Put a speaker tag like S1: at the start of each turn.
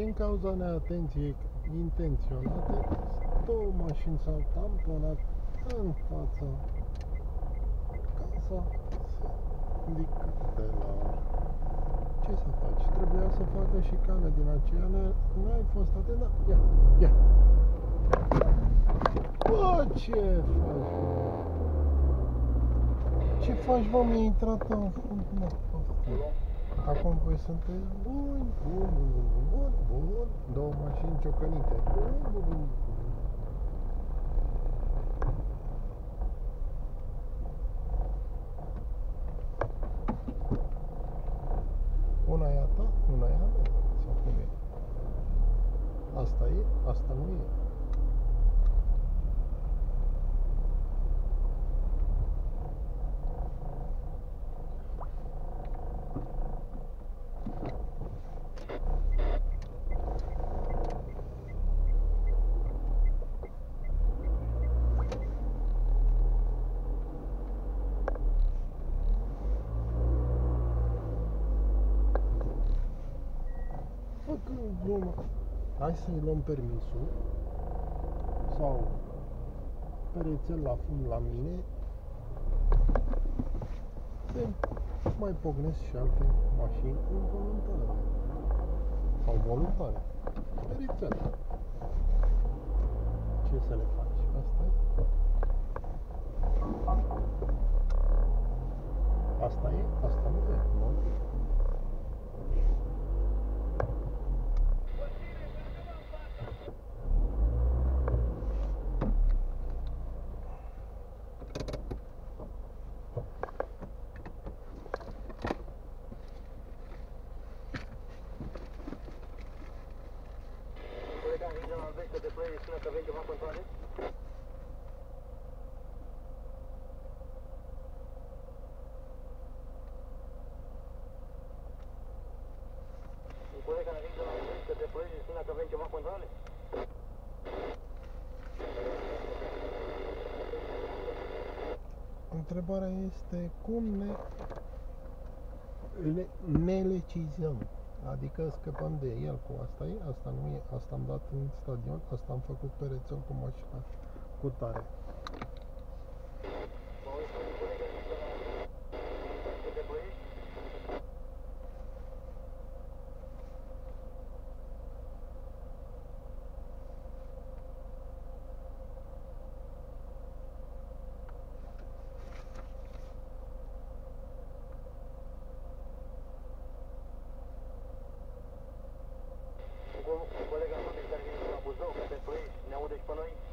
S1: Din cauza neatenției intenționate, două mașini s-au tamponat în fața casa sindicatelor. Ce să faci? Trebuia să facă și cale din aceea, n-ai fost atent, da? Ia, ia! Bă, ce faci? bă? Ce faci, bă? Mi-a intrat în fund, mă. Acum voi sunteți bun, bun, bun, bun, bun, bun, două mașini ciocănite. Bun, bun, bun, bun. Una e a ta, una e a mea, sau cum e? Asta e, asta nu e. glumă. Hai să-i luăm permisul sau perețel la fund la mine se mai pocnesc și alte mașini involuntare sau voluntare. Perețel. Ce să le faci? Asta e. Asta e? Asta nu e, nu?
S2: Colega, aici la vește de plăi, spune că avem ceva controle? Un coleg care aici la vește de plăi, spune că avem ceva controle?
S1: Întrebarea este cum ne le, ne lecizăm. Adică scăpăm de el cu asta e, asta nu e, asta am dat în stadion, asta am făcut perețel cu mașina cu tare. por.